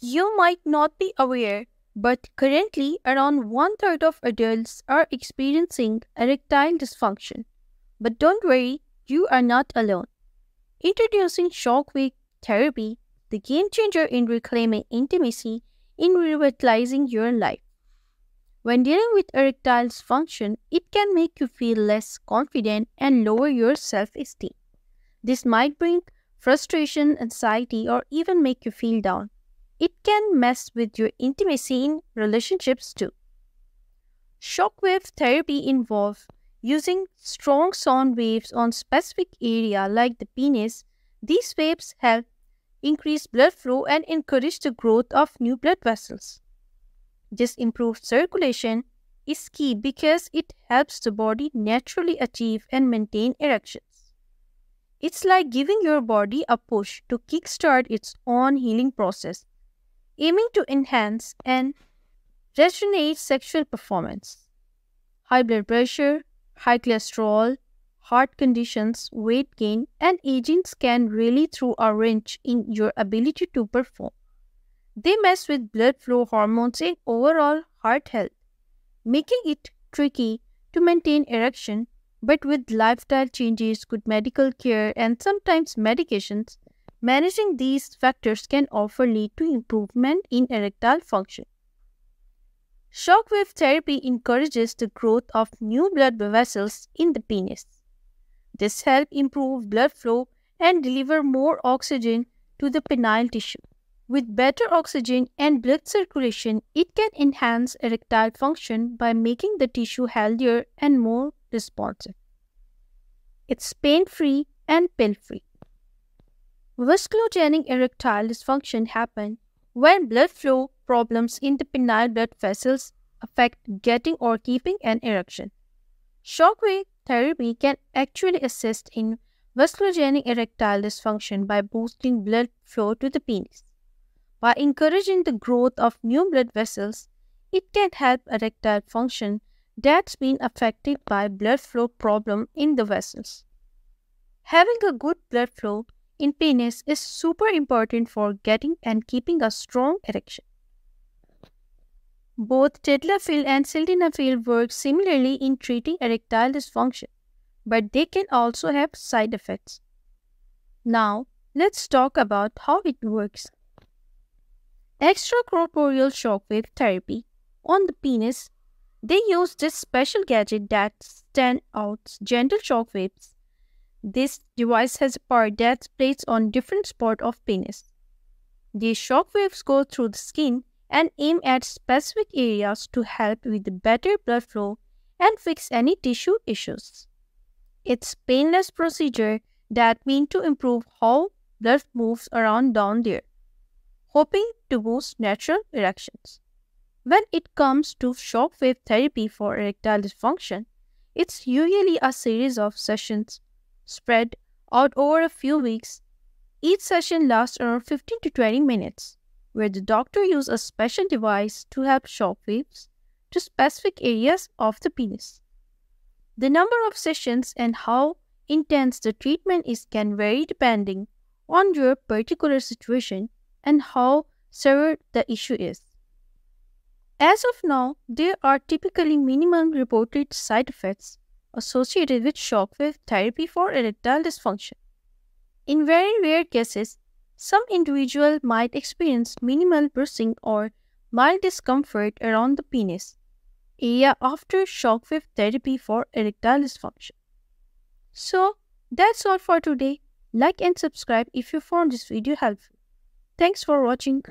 You might not be aware, but currently around one third of adults are experiencing erectile dysfunction. But don't worry, you are not alone. Introducing shockwave therapy, the game changer in reclaiming intimacy in revitalizing your life. When dealing with erectile dysfunction, it can make you feel less confident and lower your self esteem. This might bring frustration, anxiety, or even make you feel down. It can mess with your intimacy in relationships too. Shockwave therapy involves using strong sound waves on specific area like the penis. These waves help increase blood flow and encourage the growth of new blood vessels. This improved circulation is key because it helps the body naturally achieve and maintain erections. It's like giving your body a push to kickstart its own healing process aiming to enhance and rejuvenate sexual performance. High blood pressure, high cholesterol, heart conditions, weight gain, and aging can really throw a wrench in your ability to perform. They mess with blood flow hormones and overall heart health, making it tricky to maintain erection. But with lifestyle changes, good medical care, and sometimes medications, Managing these factors can often lead to improvement in erectile function. Shockwave therapy encourages the growth of new blood vessels in the penis. This helps improve blood flow and deliver more oxygen to the penile tissue. With better oxygen and blood circulation, it can enhance erectile function by making the tissue healthier and more responsive. It's pain-free and pill-free. Vasculogenic erectile dysfunction happen when blood flow problems in the penile blood vessels affect getting or keeping an erection. Shockwave therapy can actually assist in vasculogenic erectile dysfunction by boosting blood flow to the penis. By encouraging the growth of new blood vessels, it can help erectile function that's been affected by blood flow problem in the vessels. Having a good blood flow in penis is super important for getting and keeping a strong erection. Both tadalafil and sildenafil work similarly in treating erectile dysfunction, but they can also have side effects. Now, let's talk about how it works. Extracorporeal shockwave therapy on the penis, they use this special gadget that sends out gentle shockwaves this device has a part that plates on different spots of penis. These shock waves go through the skin and aim at specific areas to help with better blood flow and fix any tissue issues. It's a painless procedure that mean to improve how blood moves around down there, hoping to boost natural erections. When it comes to shockwave therapy for erectile dysfunction, it's usually a series of sessions spread out over a few weeks. Each session lasts around 15 to 20 minutes, where the doctor uses a special device to help shock waves to specific areas of the penis. The number of sessions and how intense the treatment is can vary depending on your particular situation and how severe the issue is. As of now, there are typically minimal reported side effects associated with shockwave therapy for erectile dysfunction. In very rare cases, some individual might experience minimal bruising or mild discomfort around the penis area after shockwave therapy for erectile dysfunction. So, that's all for today. Like and subscribe if you found this video helpful. Thanks for watching.